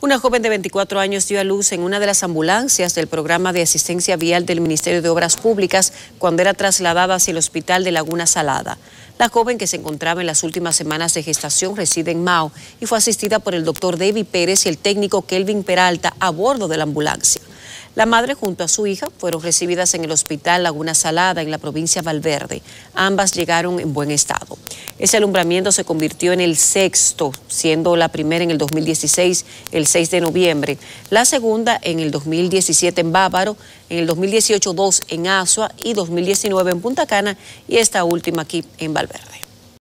Una joven de 24 años dio a luz en una de las ambulancias del programa de asistencia vial del Ministerio de Obras Públicas cuando era trasladada hacia el hospital de Laguna Salada. La joven que se encontraba en las últimas semanas de gestación reside en Mao y fue asistida por el doctor David Pérez y el técnico Kelvin Peralta a bordo de la ambulancia. La madre junto a su hija fueron recibidas en el hospital Laguna Salada en la provincia Valverde. Ambas llegaron en buen estado. Ese alumbramiento se convirtió en el sexto, siendo la primera en el 2016, el 6 de noviembre, la segunda en el 2017 en Bávaro, en el 2018 dos en Asua y 2019 en Punta Cana y esta última aquí en Valverde.